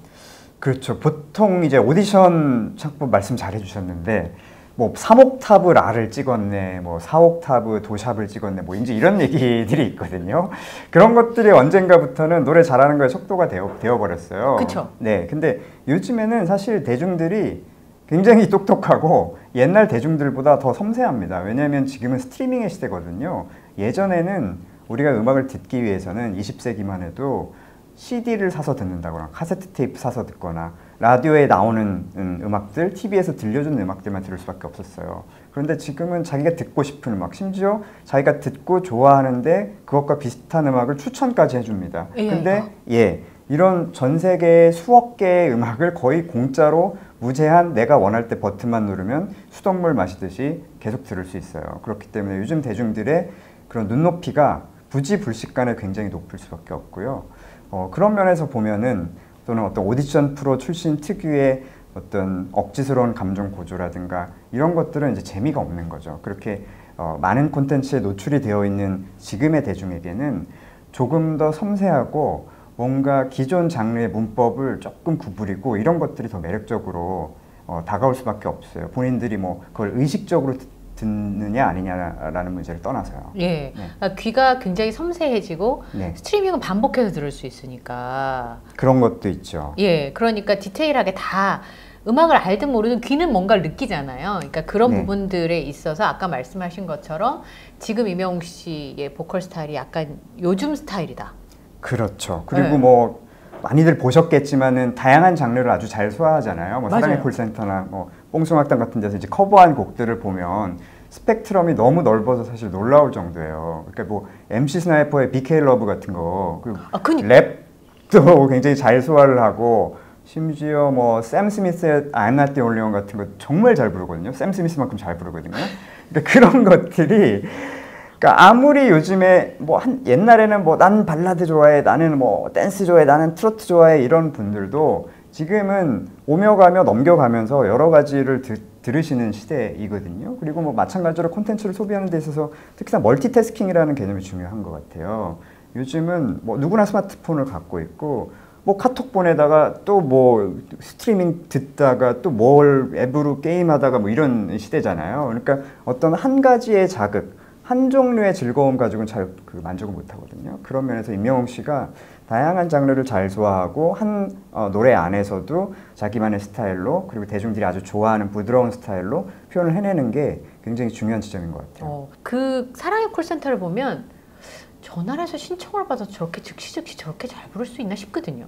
C: 그렇죠. 보통 이제 오디션 창법 말씀 잘 해주셨는데, 뭐 3옥타브 라를 찍었네, 뭐 4옥타브 도샵을 찍었네, 뭐 이제 이런 얘기들이 있거든요. 그런 것들이 언젠가부터는 노래 잘하는 거에 척도가 되어, 되어버렸어요.
B: 그쵸.
C: 네. 근데 요즘에는 사실 대중들이 굉장히 똑똑하고 옛날 대중들보다 더 섬세합니다. 왜냐하면 지금은 스트리밍의 시대거든요. 예전에는 우리가 음악을 듣기 위해서는 20세기만 해도 CD를 사서 듣는다거나 카세트 테이프 사서 듣거나 라디오에 나오는 음, 음악들, TV에서 들려주는 음악들만 들을 수밖에 없었어요. 그런데 지금은 자기가 듣고 싶은 음악, 심지어 자기가 듣고 좋아하는데 그것과 비슷한 음악을 추천까지 해줍니다.
B: 예.
C: 근데 예, 이런 전 세계의 수억 개의 음악을 거의 공짜로 무제한 내가 원할 때 버튼만 누르면 수돗물 마시듯이 계속 들을 수 있어요. 그렇기 때문에 요즘 대중들의 그런 눈높이가 부지불식간에 굉장히 높을 수밖에 없고요. 어, 그런 면에서 보면은 또는 어떤 오디션 프로 출신 특유의 어떤 억지스러운 감정 고조라든가 이런 것들은 이제 재미가 없는 거죠. 그렇게 어, 많은 콘텐츠에 노출이 되어 있는 지금의 대중에게는 조금 더 섬세하고 뭔가 기존 장르의 문법을 조금 구부리고 이런 것들이 더 매력적으로 어, 다가올 수밖에 없어요. 본인들이 뭐 그걸 의식적으로 듣, 듣느냐 아니냐라는 문제를 떠나서요.
B: 예.
C: 네.
B: 그러니까 귀가 굉장히 섬세해지고
C: 네,
B: 스트리밍은 반복해서 들을 수 있으니까.
C: 그런 것도 있죠.
B: 예. 그러니까 디테일하게 다 음악을 알든 모르든 귀는 뭔가를 느끼잖아요. 그러니까 그런
C: 네.
B: 부분들에 있어서 아까 말씀하신 것처럼 지금 임영웅 씨의 보컬 스타일이 약간 요즘 스타일이다.
C: 그렇죠. 그리고
B: 네.
C: 뭐 많이들 보셨겠지만은 다양한 장르를 아주 잘 소화하잖아요. 뭐. 사랑의 콜센터나 뭐 뽕숭아학당 같은 데서 이제 커버한 곡들을 보면 스펙트럼이 너무 넓어서 사실 놀라울 정도예요. 그러니까 뭐 MC 스나이퍼의 BK Love 같은 거, 그
B: 아, 그니까.
C: 랩도 굉장히 잘 소화를 하고 심지어 뭐 샘 스미스의 I'm Not The Only One 같은 거 정말 잘 부르거든요. 샘 스미스만큼 잘 부르거든요. 그러니까 그런 것들이 그러니까 아무리 요즘에 뭐 한 옛날에는 뭐 난 발라드 좋아해, 나는 뭐 댄스 좋아해, 나는 트로트 좋아해 이런 분들도 지금은 오며 가며 넘겨가면서 여러 가지를 드, 들으시는 시대이거든요. 그리고 뭐 마찬가지로 콘텐츠를 소비하는 데 있어서 특히나 멀티태스킹이라는 개념이 중요한 것 같아요. 요즘은 뭐 누구나 스마트폰을 갖고 있고 뭐 카톡 보내다가 또 뭐 스트리밍 듣다가 또 뭘 앱으로 게임하다가 뭐 이런 시대잖아요. 그러니까 어떤 한 가지의 자극, 한 종류의 즐거움 가지고는 잘 그 만족을 못 하거든요. 그런 면에서 임영웅 씨가 다양한 장르를 잘 소화하고 한 어, 노래 안에서도 자기만의 스타일로 그리고 대중들이 아주 좋아하는 부드러운 스타일로 표현을 해내는 게 굉장히 중요한 지점인 것 같아요.
B: 어, 그 사랑의 콜센터를 보면 전화해서 신청을 받아서 저렇게 즉시 즉시 저렇게 잘 부를 수 있나 싶거든요.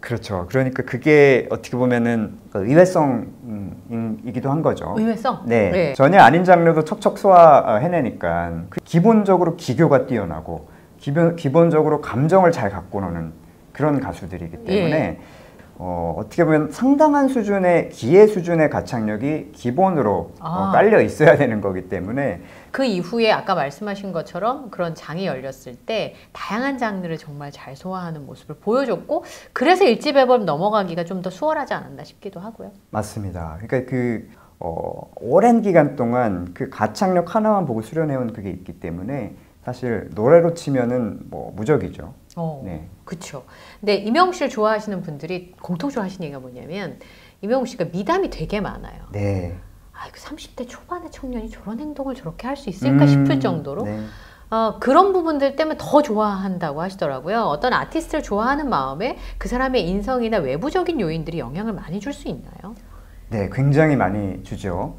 C: 그렇죠. 그러니까 그게 어떻게 보면은 그 의외성이기도 한 거죠.
B: 의외성?
C: 네.
B: 네.
C: 전혀 아닌 장르도 척척 소화해내니까 그 기본적으로 기교가 뛰어나고 기본, 기본적으로 감정을 잘 갖고 노는 그런 가수들이기 때문에
B: 예.
C: 어, 어떻게 보면 상당한 수준의 기회 수준의 가창력이 기본으로
B: 아.
C: 어, 깔려 있어야 되는 거기 때문에
B: 그 이후에 아까 말씀하신 것처럼 그런 장이 열렸을 때 다양한 장르를 정말 잘 소화하는 모습을 보여줬고 그래서 일집 앨범 넘어가기가 좀 더 수월하지 않았나 싶기도 하고요.
C: 맞습니다. 그러니까 그 어, 오랜 기간 동안 그 가창력 하나만 보고 수련해온 그게 있기 때문에 사실 노래로 치면은 뭐 무적이죠.
B: 어,
C: 네.
B: 그렇죠. 근데 이명웅 씨를 좋아하시는 분들이 공통적으로 하시는 얘기가 뭐냐면 이명웅 씨가 미담이 되게 많아요.
C: 네.
B: 아, 그 30대 초반의 청년이 저런 행동을 저렇게 할 수 있을까 싶을 정도로
C: 네.
B: 어, 그런 부분들 때문에 더 좋아한다고 하시더라고요. 어떤 아티스트를 좋아하는 마음에 그 사람의 인성이나 외부적인 요인들이 영향을 많이 줄 수 있나요?
C: 네, 굉장히 많이 주죠.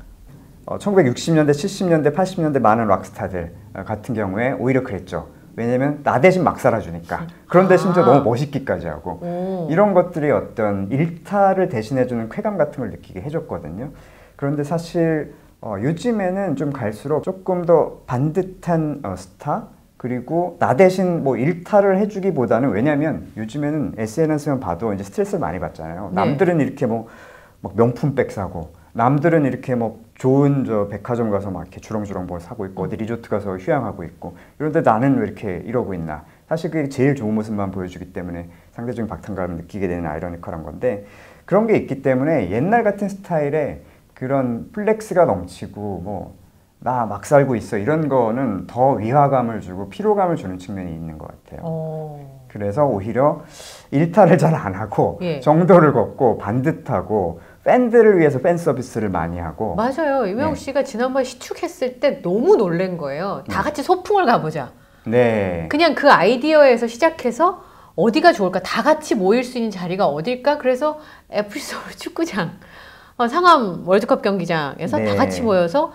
C: 어, 1960년대, 70년대, 80년대 많은 락스타들 어, 같은 경우에 오히려 그랬죠. 왜냐면 나 대신 막 살아주니까. 그런데 심지어
B: 아.
C: 너무 멋있기까지 하고.
B: 오.
C: 이런 것들이 어떤 일타를 대신해주는 쾌감 같은 걸 느끼게 해줬거든요. 그런데 사실 어, 요즘에는 좀 갈수록 조금 더 반듯한 어, 스타 그리고 나 대신 뭐 일타를 해주기보다는 왜냐하면 요즘에는 SNS만 봐도 이제 스트레스를 많이 받잖아요.
B: 네.
C: 남들은 이렇게 뭐막 명품백 사고 남들은 이렇게 뭐 좋은 저 백화점 가서 막 이렇게 주렁주렁 뭘 사고 있고 어디 리조트 가서 휴양하고 있고 이런데 나는 왜 이렇게 이러고 있나 사실 그게 제일 좋은 모습만 보여주기 때문에 상대적인 박탈감을 느끼게 되는 아이러니컬한 건데 그런 게 있기 때문에 옛날 같은 스타일의 그런 flex가 넘치고 뭐 나 막 살고 있어 이런 거는 더 위화감을 주고 피로감을 주는 측면이 있는 것 같아요.
B: 어.
C: 그래서 오히려 일탈을 잘 안 하고
B: 예.
C: 정도를 걷고 반듯하고 팬들을 위해서 팬 서비스를 많이 하고
B: 맞아요. 임영웅
C: 네.
B: 씨가 지난번에 시축했을 때 너무 놀란 거예요. 다 같이 소풍을 가보자.
C: 네
B: 그냥 그 아이디어에서 시작해서 어디가 좋을까? 다 같이 모일 수 있는 자리가 어딜까? 그래서 애플서울 축구장, 어, 상암 월드컵 경기장에서
C: 네.
B: 다 같이 모여서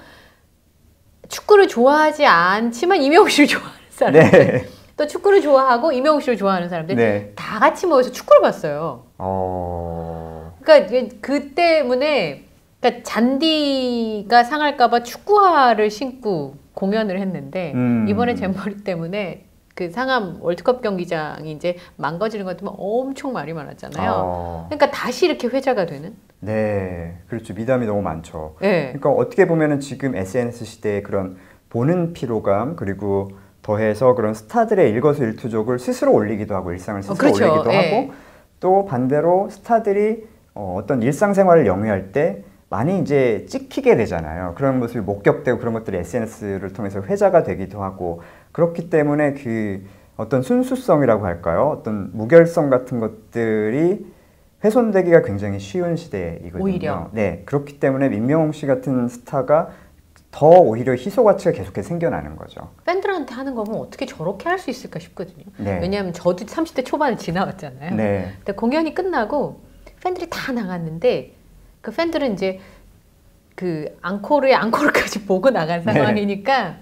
B: 축구를 좋아하지 않지만 이명웅 씨를 좋아하는 사람들,
C: 네.
B: 또 축구를 좋아하고 이명웅 씨를 좋아하는 사람들
C: 네.
B: 다 같이 모여서 축구를 봤어요.
C: 어.
B: 그러니까 그 때문에 그러니까 잔디가 상할까봐 축구화를 신고 공연을 했는데
C: 음.
B: 이번에 잼버리 때문에 그 상암 월드컵 경기장이 이제 망가지는 것 때문에 엄청 말이 많았잖아요.
C: 어.
B: 그러니까 다시 이렇게 회자가 되는.
C: 네. 그렇죠. 미담이 너무 많죠.
B: 네.
C: 그러니까 어떻게 보면은 지금 SNS 시대의 그런 보는 피로감 그리고 더해서 그런 스타들의 일거수일투족을 스스로 올리기도 하고 일상을 스스로
B: 그렇죠.
C: 올리기도
B: 예.
C: 하고 또 반대로 스타들이 어, 어떤 일상생활을 영위할 때 많이 이제 찍히게 되잖아요. 그런 모습이 목격되고 그런 것들이 SNS를 통해서 회자가 되기도 하고 그렇기 때문에 그 어떤 순수성이라고 할까요? 어떤 무결성 같은 것들이 훼손되기가 굉장히 쉬운 시대이거든요.
B: 오히려.
C: 네, 그렇기 때문에 민명홍 씨 같은 스타가 더 오히려 희소 가치가 계속해서 생겨나는 거죠.
B: 팬들한테 하는 거면 어떻게 저렇게 할 수 있을까 싶거든요.
C: 네.
B: 왜냐하면 저도 30대 초반을 지나왔잖아요.
C: 네.
B: 근데 공연이 끝나고 팬들이 다 나갔는데 그 팬들은 이제 그 앙코르의 앙코르까지 보고 나간
C: 네.
B: 상황이니까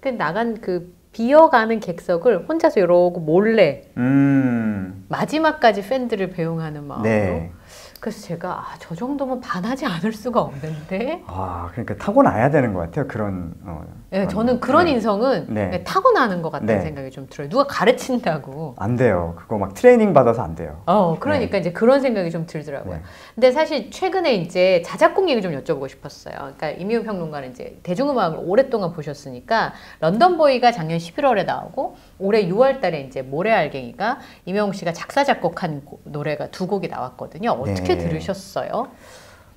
B: 그 나간 그 비어가는 객석을 혼자서 이러고 몰래
C: 음.
B: 마지막까지 팬들을 배웅하는 마음으로
C: 네.
B: 그래서 제가 아, 저 정도면 반하지 않을 수가 없는데
C: 아, 그러니까 타고나야 되는 것 같아요. 그런. 어,
B: 네, 저는 그런
C: 네.
B: 인성은
C: 네.
B: 네, 타고나는 것 같다는
C: 네.
B: 생각이 좀 들어요. 누가 가르친다고.
C: 안 돼요. 그거 막 트레이닝 받아서 안 돼요.
B: 어, 그러니까 이제 그런 생각이 좀 들더라고요.
C: 네.
B: 근데 사실 최근에 이제 자작곡 얘기 좀 여쭤보고 싶었어요. 그러니까 이미우 평론가는 이제 대중음악을 오랫동안 보셨으니까 런던 보이가 작년 11월에 나오고 올해 6월달에 이제 모래알갱이가 이명웅 씨가 작사 작곡한 고- 노래가 두 곡이 나왔거든요. 어떻게
C: 네.
B: 들으셨어요?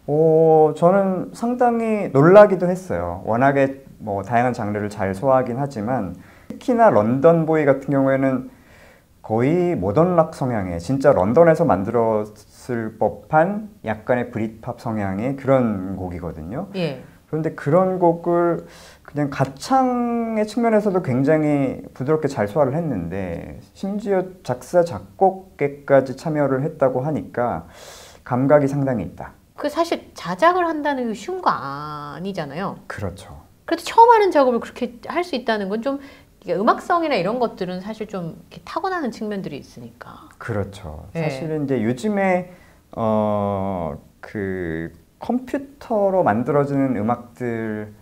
C: 어, 저는 상당히 놀라기도 했어요. 워낙에 뭐 다양한 장르를 잘 소화하긴 하지만 특히나 런던 보이 같은 경우에는 거의 모던 락 성향의 진짜 런던에서 만들었을 법한 약간의 브릿팝 성향의 그런 곡이거든요.
B: 예.
C: 그런데 그런 곡을 그냥 가창의 측면에서도 굉장히 부드럽게 잘 소화를 했는데 심지어 작사 작곡에까지 참여를 했다고 하니까 감각이 상당히 있다.
B: 그 사실 자작을 한다는 게 쉬운 거 아니잖아요.
C: 그렇죠.
B: 그래도 처음 하는 작업을 그렇게 할 수 있다는 건 좀 음악성이나 이런 것들은 사실 좀 타고나는 측면들이 있으니까.
C: 그렇죠.
B: 네.
C: 사실은 이제 요즘에 어 그 컴퓨터로 만들어지는 음악들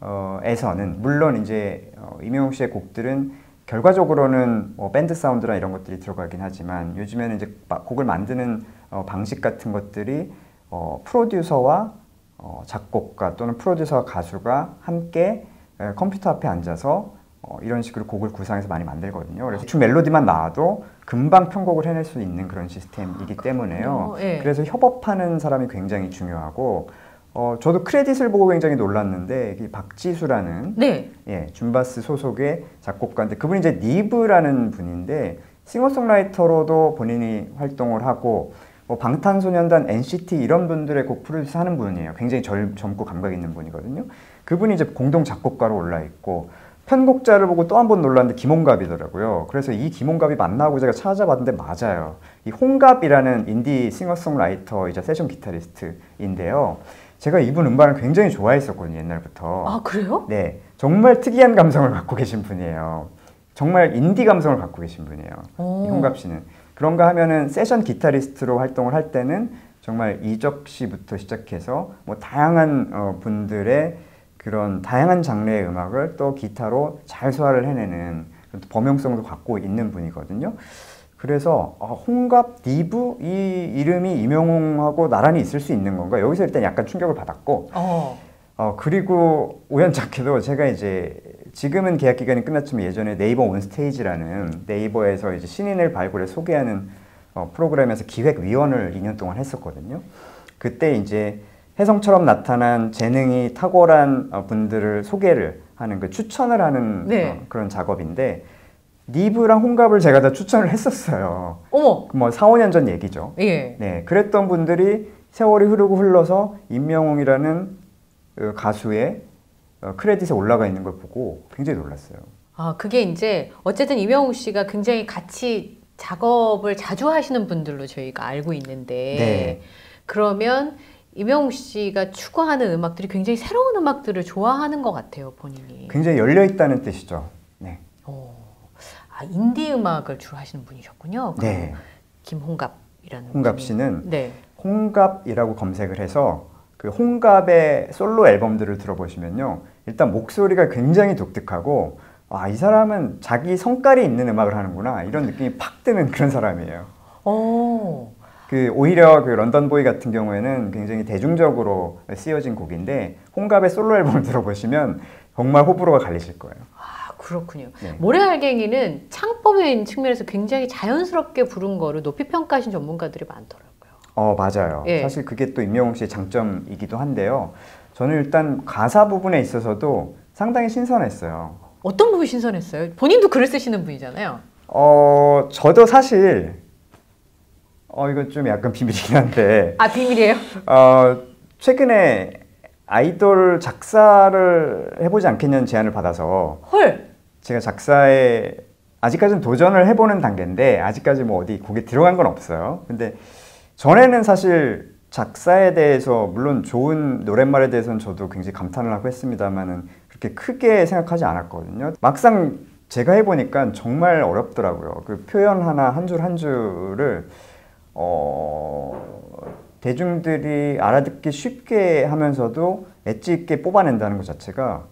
C: 어, 에서는 물론 이제 어, 임영웅 씨의 곡들은 결과적으로는 뭐 밴드 사운드나 이런 것들이 들어가긴 하지만 요즘에는 이제 마- 곡을 만드는 어, 방식 같은 것들이 어, 프로듀서와 어, 작곡가 또는 프로듀서와 가수가 함께 에, 컴퓨터 앞에 앉아서 어, 이런 식으로 곡을 구상해서 많이 만들거든요. 그래서 대충 멜로디만 나와도 금방 편곡을 해낼 수 있는 그런 시스템이기 때문에요.
B: 예.
C: 그래서 협업하는 사람이 굉장히 중요하고 어, 저도 크레딧을 보고 굉장히 놀랐는데 이 박지수라는
B: 네.
C: 예, 줌바스 소속의 작곡가인데 그분이 이제 니브라는 분인데 싱어송라이터로도 본인이 활동을 하고 뭐 방탄소년단, NCT 이런 분들의 곡 프로듀스 하는 분이에요. 굉장히 젊, 젊고 감각 있는 분이거든요. 그분이 이제 공동 작곡가로 올라 있고 편곡자를 보고 또 한 번 놀랐는데 김홍갑이더라고요. 그래서 이 김홍갑이 맞나고 제가 찾아봤는데 맞아요. 이 홍갑이라는 인디 싱어송라이터이자 세션 기타리스트인데요. 제가 이분 음반을 굉장히 좋아했었거든요, 옛날부터.
B: 아 그래요?
C: 네, 정말 특이한 감성을 갖고 계신 분이에요. 정말 인디 감성을 갖고 계신 분이에요.
B: 오.
C: 이 홍갑 씨는 그런가 하면은 세션 기타리스트로 활동을 할 때는 정말 이적 씨부터 시작해서 뭐 다양한 어, 분들의 그런 다양한 장르의 음악을 또 기타로 잘 소화를 해내는 범용성도 갖고 있는 분이거든요. 그래서 아, 홍갑 디브 이 이름이 임영웅하고 나란히 있을 수 있는 건가? 여기서 일단 약간 충격을 받았고
B: 어.
C: 어, 그리고 우연찮게도 제가 이제 지금은 계약 기간이 끝났지만 예전에 네이버 온스테이지라는 네이버에서 이제 신인을 발굴해 소개하는 어, 프로그램에서 기획위원을 2년 동안 했었거든요. 그때 이제 혜성처럼 나타난 재능이 탁월한 어, 분들을 소개를 하는 그 추천을 하는
B: 네.
C: 어, 그런 작업인데 니브랑 홍갑을 제가 다 추천을 했었어요.
B: 어머.
C: 뭐 4, 5년 전 얘기죠.
B: 예.
C: 네, 그랬던 분들이 세월이 흐르고 흘러서 임명웅이라는 어, 가수의 어, 크레딧에 올라가 있는 걸 보고 굉장히 놀랐어요.
B: 아 그게 이제 어쨌든 이명웅 씨가 굉장히 같이 작업을 자주 하시는 분들로 저희가 알고 있는데
C: 네.
B: 그러면 이명웅 씨가 추구하는 음악들이 굉장히 새로운 음악들을 좋아하는 것 같아요 본인이.
C: 굉장히 열려 있다는 뜻이죠. 네.
B: 어. 아 인디 음악을 주로 하시는 분이셨군요. 그
C: 네.
B: 김홍갑이라는
C: 홍갑
B: 분이.
C: 씨는
B: 네.
C: 홍갑이라고 검색을 해서 그 홍갑의 솔로 앨범들을 들어보시면요. 일단 목소리가 굉장히 독특하고 아, 이 사람은 자기 성깔이 있는 음악을 하는구나. 이런 느낌이 팍 드는 그런 사람이에요.
B: 오.
C: 그 오히려 그 런던 보이 같은 경우에는 굉장히 대중적으로 쓰여진 곡인데 홍갑의 솔로 앨범을 들어보시면 정말 호불호가 갈리실 거예요.
B: 아 그렇군요.
C: 네.
B: 모래알갱이는 창법인 측면에서 굉장히 자연스럽게 부른 거를 높이 평가하신 전문가들이 많더라고요.
C: 어 맞아요.
B: 예.
C: 사실 그게 또 임영웅 씨의 장점이기도 한데요. 저는 일단 가사 부분에 있어서도 상당히 신선했어요.
B: 어떤 부분이 신선했어요? 본인도 글을 쓰시는 분이잖아요.
C: 어 저도 사실 어 이건 좀 약간 비밀이긴 한데
B: 아 비밀이에요?
C: 어 최근에 아이돌 작사를 해보지 않겠냐는 제안을 받아서
B: 헐.
C: 제가 작사에 아직까지는 도전을 해보는 단계인데 아직까지 뭐 어디 곡에 들어간 건 없어요. 근데 전에는 사실 작사에 대해서 물론 좋은 노랫말에 대해서는 저도 굉장히 감탄을 하고 했습니다만은 그렇게 크게 생각하지 않았거든요. 막상 제가 해보니까 정말 어렵더라고요. 그 표현 하나 한 줄 한 줄을 어 대중들이 알아듣기 쉽게 하면서도 엣지 있게 뽑아낸다는 것 자체가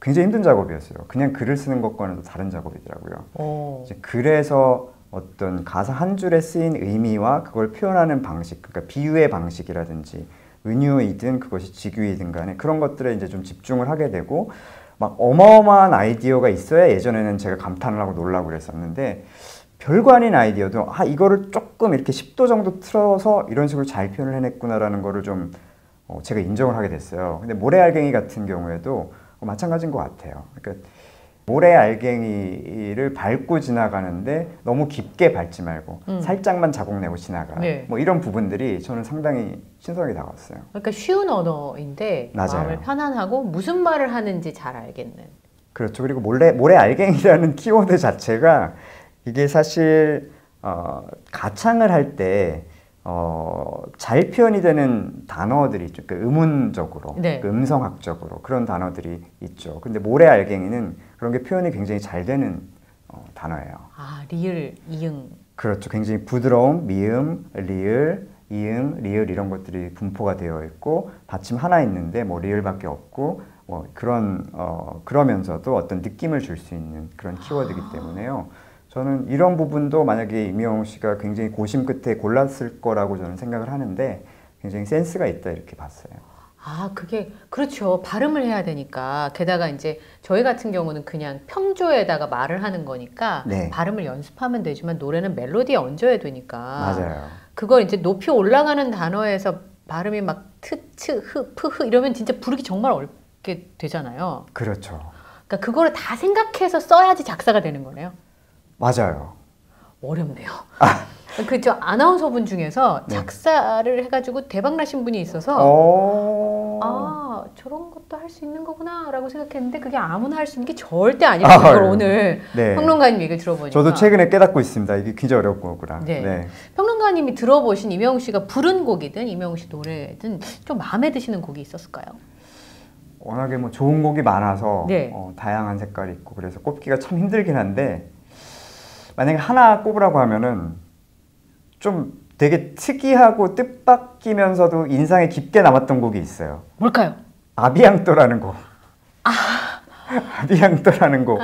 C: 굉장히 힘든 작업이었어요. 그냥 글을 쓰는 것과는 또 다른 작업이더라고요. 그래서 어떤 가사 한 줄에 쓰인 의미와 그걸 표현하는 방식, 그러니까 비유의 방식이라든지 은유이든 그것이 직유이든 간에 그런 것들에 이제 좀 집중을 하게 되고 막 어마어마한 아이디어가 있어야 예전에는 제가 감탄을 하고 놀라고 그랬었는데 별거 아닌 아이디어도 아 이거를 조금 이렇게 10도 정도 틀어서 이런 식으로 잘 표현을 해냈구나라는 거를 좀 어, 제가 인정을 하게 됐어요. 근데 모래알갱이 같은 경우에도 마찬가지인 것 같아요. 그러니까 모래 알갱이를 밟고 지나가는데 너무 깊게 밟지 말고
B: 음.
C: 살짝만 자국 내고 지나가.
B: 네.
C: 뭐 이런 부분들이 저는 상당히 신선하게 다가왔어요.
B: 그러니까 쉬운 언어인데
C: 맞아요.
B: 마음을 편안하고 무슨 말을 하는지 잘 알겠는.
C: 그렇죠. 그리고 모래 모래 알갱이라는 키워드 자체가 이게 사실 어, 가창을 할때 어, 잘 표현이 되는 단어들이 있죠. 그 음운적으로,
B: 네.
C: 그 음성학적으로 그런 단어들이 있죠. 근데 모래 알갱이는 그런 게 표현이 굉장히 잘 되는 어, 단어예요.
B: 아 리을 이응.
C: 그렇죠. 굉장히 부드러움, 미음, 리을, 이응, 리을 이런 것들이 분포가 되어 있고 받침 하나 있는데 뭐 리을밖에 없고 뭐 그런 어 그러면서도 어떤 느낌을 줄 수 있는 그런 키워드이기 때문에요. 저는 이런 부분도 만약에 임영웅 씨가 굉장히 고심 끝에 골랐을 거라고 저는 생각을 하는데 굉장히 센스가 있다 이렇게 봤어요.
B: 아 그게 그렇죠 발음을 해야 되니까 게다가 이제 저희 같은 경우는 그냥 평조에다가 말을 하는 거니까
C: 네.
B: 발음을 연습하면 되지만 노래는 멜로디에 얹어야 되니까
C: 맞아요.
B: 그걸 이제 높이 올라가는 단어에서 발음이 막 트츠 흐프흐 이러면 진짜 부르기 정말 어렵게 되잖아요.
C: 그렇죠.
B: 그러니까 그거를 다 생각해서 써야지 작사가 되는 거네요.
C: 맞아요.
B: 어렵네요. 그저 아나운서분 중에서
C: 네.
B: 작사를 해가지고 대박 나신 분이 있어서
C: 어.
B: 아 저런 것도 할 수 있는 거구나라고 생각했는데 그게 아무나 할 수 있는 게 절대 아니고
C: 아, 네.
B: 오늘
C: 네.
B: 평론가님 얘기를 들어보니까
C: 저도 최근에 깨닫고 있습니다. 이게 굉장히 어려운 거구나.
B: 네. 평론가님이 들어보신 이명웅 씨가 부른 곡이든 이명웅 씨 노래든 좀 마음에 드시는 곡이 있었을까요?
C: 워낙에 뭐 좋은 곡이 많아서
B: 네.
C: 어, 다양한 색깔이 있고 그래서 꼽기가 참 힘들긴 한데 만약에 하나 꼽으라고 하면은 좀 되게 특이하고 뜻밖이면서도 인상에 깊게 남았던 곡이 있어요.
B: 뭘까요?
C: 아비앙또라는 곡. 아비앙또라는 곡.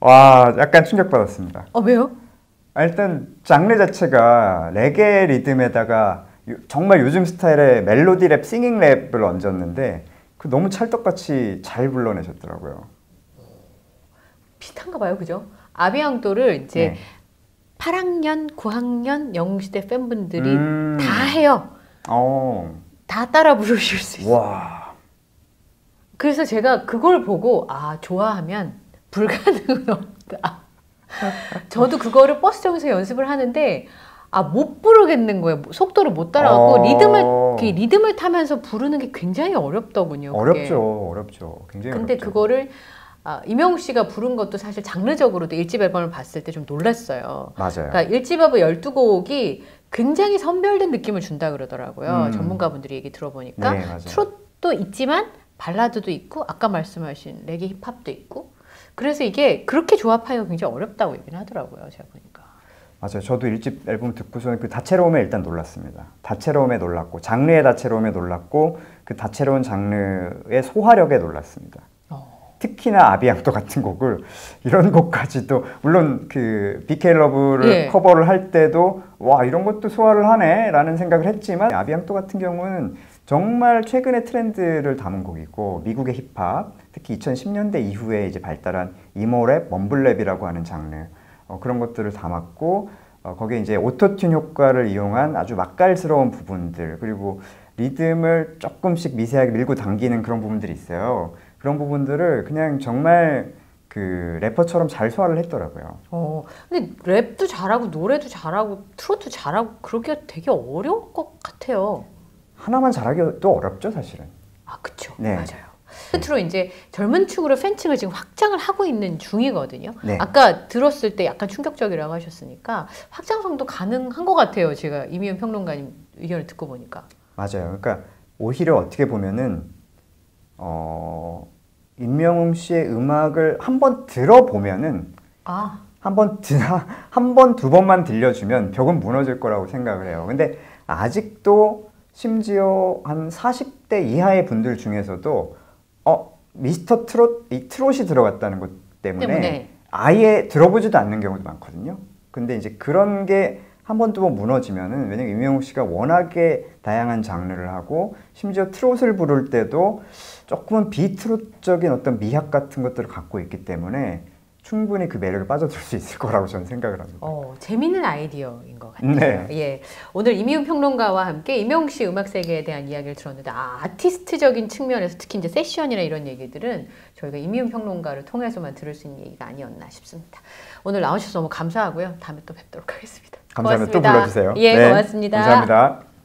C: 와, 약간 충격받았습니다.
B: 어 왜요?
C: 아, 일단 장르 자체가 레게 리듬에다가 요- 정말 요즘 스타일의 멜로디 랩, singing rap을 얹었는데 그 너무 찰떡같이 잘 불러내셨더라고요.
B: 비슷한가 봐요, 그죠? À bientôt를 이제
C: 네.
B: 8학년, 9학년 영웅시대 팬분들이
C: 음.
B: 다 해요.
C: 어,
B: 다 따라 부르실 수 있어요.
C: 와,
B: 그래서 제가 그걸 보고 아 좋아하면 불가능은 없다. 저도 그거를 버스 정에서 연습을 하는데 아 못 부르겠는 거예요. 속도를 못 따라가고
C: 어.
B: 리듬을 리듬을 타면서 부르는 게 굉장히 어렵더군요. 그게.
C: 어렵죠, 어렵죠. 굉장히
B: 근데
C: 어렵죠.
B: 그거를 아, 이명욱 씨가 부른 것도 사실 장르적으로도 일집 앨범을 봤을 때 좀 놀랐어요.
C: 맞아요.
B: 그러니까 일집 앨범 12곡이 굉장히 선별된 느낌을 준다 그러더라고요.
C: 음.
B: 전문가분들이 얘기 들어보니까
C: 네, 맞아요.
B: 트롯도 있지만 발라드도 있고 아까 말씀하신 레게 힙합도 있고 그래서 이게 그렇게 조합하기가 굉장히 어렵다고 얘기는 하더라고요. 제가 보니까.
C: 맞아요. 저도 일집 앨범 듣고서는 그 다채로움에 일단 놀랐습니다. 다채로움에 놀랐고 장르의 다채로움에 놀랐고 그 다채로운 장르의 소화력에 놀랐습니다.
B: 어.
C: 특히나 À bientôt 같은 곡을 이런 곡까지도 물론 그 BK Love를
B: 예.
C: 커버를 할 때도 와 이런 것도 소화를 하네라는 생각을 했지만 À bientôt 같은 경우는 정말 최근의 트렌드를 담은 곡이고 미국의 힙합 특히 2010년대 이후에 이제 발달한 emo rap, mumble rap이라고 하는 장르 어, 그런 것들을 담았고 어, 거기에 이제 Auto-Tune 효과를 이용한 아주 맛깔스러운 부분들 그리고 리듬을 조금씩 미세하게 밀고 당기는 그런 부분들이 있어요. 그런 부분들을 그냥 정말 그 래퍼처럼 잘 소화를 했더라고요.
B: 어, 근데 랩도 잘하고 노래도 잘하고 트로트 잘하고 그러기가 되게 어려울 것 같아요.
C: 하나만 잘하기도 어렵죠, 사실은.
B: 아, 그쵸.
C: 네.
B: 맞아요. 끝으로 이제 젊은 층으로 팬층을 지금 확장을 하고 있는 중이거든요.
C: 네.
B: 아까 들었을 때 약간 충격적이라고 하셨으니까 확장성도 가능한 것 같아요. 제가 이미연 평론가님 의견을 듣고 보니까.
C: 맞아요. 그러니까 오히려 어떻게 보면은 어 임명웅 씨의 음악을 한번 들어보면은
B: 아,
C: 한번 한번 두 번만 들려주면 벽은 무너질 거라고 생각을 해요. 근데 아직도 심지어 한 40대 이하의 분들 중에서도 어 미스터 트롯 이 트롯이 들어갔다는 것 때문에,
B: 때문에.
C: 아예 들어보지도 않는 경우도 많거든요. 근데 이제 그런 게 한 번 두 번 무너지면은 왜냐면 임영웅 씨가 워낙에 다양한 장르를 하고 심지어 트롯을 부를 때도 조금은 비트롯적인 어떤 미학 같은 것들을 갖고 있기 때문에 충분히 그 매력에 빠져들 수 있을 거라고 저는 생각을 합니다.
B: 어, 재밌는 아이디어인 것 같아요.
C: 네.
B: 예. 오늘 이미훈 평론가와 함께 임영웅 씨 음악 세계에 대한 이야기를 들었는데, 아, 아티스트적인 측면에서 특히 이제 세션이나 이런 얘기들은 저희가 이미훈 평론가를 통해서만 들을 수 있는 얘기가 아니었나 싶습니다. 오늘 나오셔서 너무 감사하고요. 다음에 또 뵙도록 하겠습니다.
C: 감사합니다. 또
B: 고맙습니다.
C: 불러주세요.
B: 예,
C: 네,
B: 고맙습니다.
C: 감사합니다.